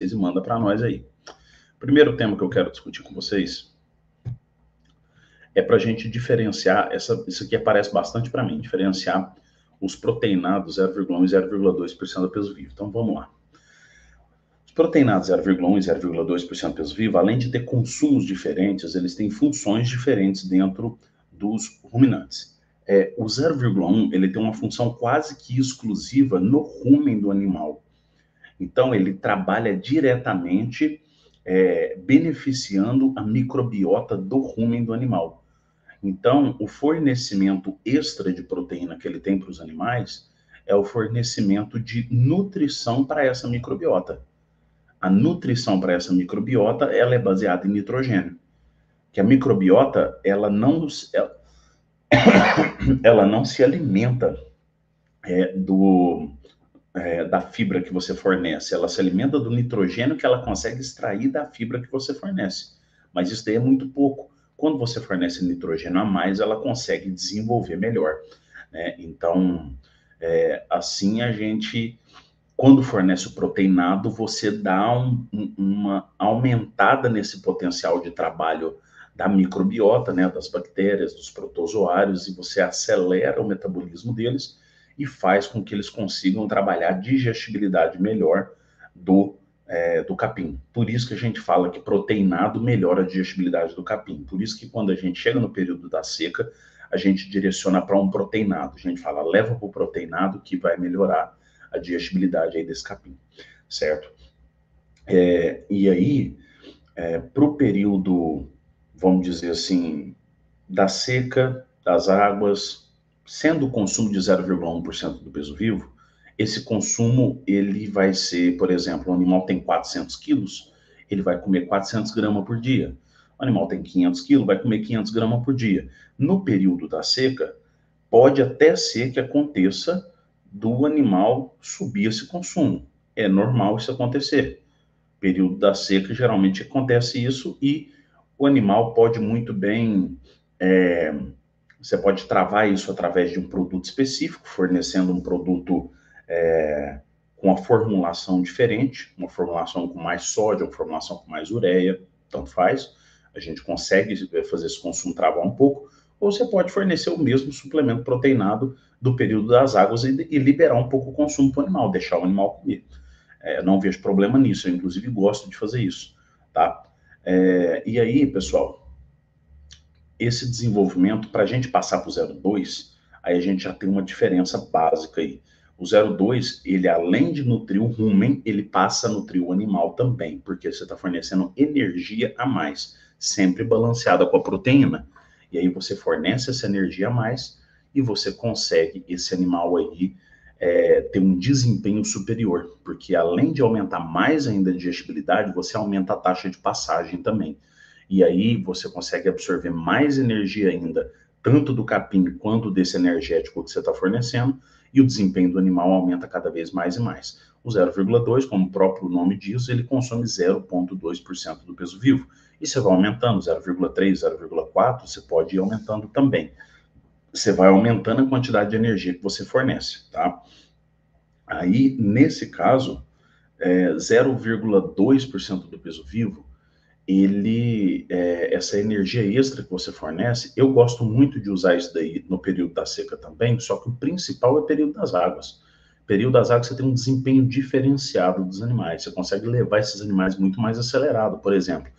e manda para nós aí. Primeiro tema que eu quero discutir com vocês é para a gente diferenciar, essa, isso aqui aparece bastante para mim, diferenciar os proteinados 0,1 e 0,2% do peso vivo. Então vamos lá. Os proteinados 0,1 e 0,2% do peso vivo, além de ter consumos diferentes, eles têm funções diferentes dentro dos ruminantes. É, o 0,1 ele tem uma função quase que exclusiva no rumen do animal. Então ele trabalha diretamente é, beneficiando a microbiota do rumen do animal. Então, o fornecimento extra de proteína que ele tem para os animais é o fornecimento de nutrição para essa microbiota. A nutrição para essa microbiota, ela é baseada em nitrogênio. Que a microbiota, ela não, ela, ela não se alimenta é, do, é, da fibra que você fornece, ela se alimenta do nitrogênio que ela consegue extrair da fibra que você fornece. Mas isso daí é muito pouco. Quando você fornece nitrogênio a mais, ela consegue desenvolver melhor. Né? Então, é, assim a gente, quando fornece o proteinado, você dá um, um, uma aumentada nesse potencial de trabalho da microbiota, né, das bactérias, dos protozoários, e você acelera o metabolismo deles e faz com que eles consigam trabalhar a digestibilidade melhor do é, do capim. Por isso que a gente fala que proteinado melhora a digestibilidade do capim. Por isso que quando a gente chega no período da seca, a gente direciona para um proteinado. A gente fala, leva para o proteinado que vai melhorar a digestibilidade aí desse capim, certo? É, e aí, é, para o período, vamos dizer assim, da seca, das águas, sendo o consumo de 0,1% do peso vivo, esse consumo ele vai ser, por exemplo, o animal tem 400 quilos, ele vai comer 400 gramas por dia. O animal tem 500 quilos, vai comer 500 gramas por dia. No período da seca, pode até ser que aconteça do animal subir esse consumo. É normal isso acontecer. Período da seca, geralmente acontece isso e o animal pode muito bem. É, você pode travar isso através de um produto específico, fornecendo um produto é, com uma formulação diferente, uma formulação com mais sódio, uma formulação com mais ureia, tanto faz. A gente consegue fazer esse consumo travar um pouco, ou você pode fornecer o mesmo suplemento proteinado do período das águas e, e liberar um pouco o consumo para o animal, deixar o animal comer. É, não vejo problema nisso, eu inclusive gosto de fazer isso, tá? É, e aí, pessoal, esse desenvolvimento, para a gente passar para o 02, aí a gente já tem uma diferença básica aí. O 02, ele além de nutrir o rumen, ele passa a nutrir o animal também, porque você está fornecendo energia a mais, sempre balanceada com a proteína. E aí você fornece essa energia a mais e você consegue esse animal aí é, ter um desempenho superior, porque além de aumentar mais ainda a digestibilidade, você aumenta a taxa de passagem também. E aí você consegue absorver mais energia ainda, tanto do capim quanto desse energético que você está fornecendo, e o desempenho do animal aumenta cada vez mais e mais. O 0,2, como o próprio nome diz, ele consome 0,2% do peso vivo. E você vai aumentando 0,3, 0,4, você pode ir aumentando também. Você vai aumentando a quantidade de energia que você fornece, tá? Aí, nesse caso, é, 0,2% do peso vivo ele é, essa energia extra que você fornece, eu gosto muito de usar isso daí no período da seca também, só que o principal é o período das águas. período das águas você tem um desempenho diferenciado dos animais, você consegue levar esses animais muito mais acelerado, por exemplo,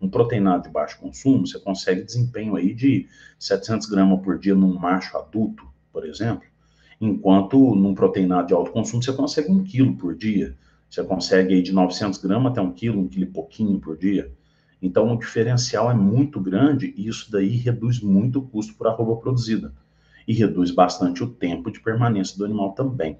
um proteinado de baixo consumo, você consegue desempenho aí de 700 gramas por dia num macho adulto, por exemplo, enquanto num proteinado de alto consumo você consegue um quilo por dia, você consegue aí de 900 gramas até um quilo, um quilo e pouquinho por dia. Então, o diferencial é muito grande e isso daí reduz muito o custo por arroba produzida. E reduz bastante o tempo de permanência do animal também.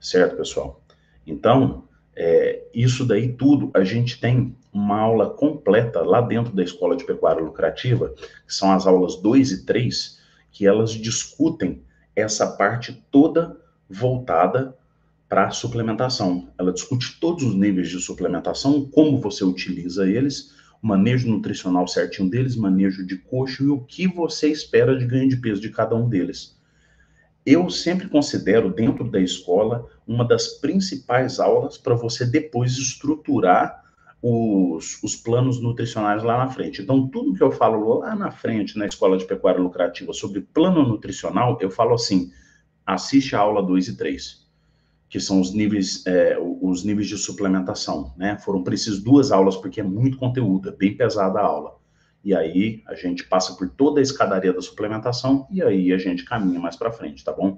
Certo, pessoal? Então, é, isso daí tudo, a gente tem uma aula completa lá dentro da Escola de Pecuária Lucrativa, que são as aulas 2 e 3, que elas discutem essa parte toda voltada para a suplementação. Ela discute todos os níveis de suplementação, como você utiliza eles, manejo nutricional certinho deles, manejo de coxo e o que você espera de ganho de peso de cada um deles. eu sempre considero dentro da escola uma das principais aulas para você depois estruturar os, os, planos nutricionais lá na frente. Então, tudo que eu falo lá na frente, na Escola de Pecuária Lucrativa, sobre plano nutricional, eu falo assim, assiste a aula 2 e 3, que são os níveis, é, os níveis de suplementação, né? Foram precisas duas aulas, porque é muito conteúdo, é bem pesada a aula. E aí, a gente passa por toda a escadaria da suplementação, e aí a gente caminha mais para frente, tá bom?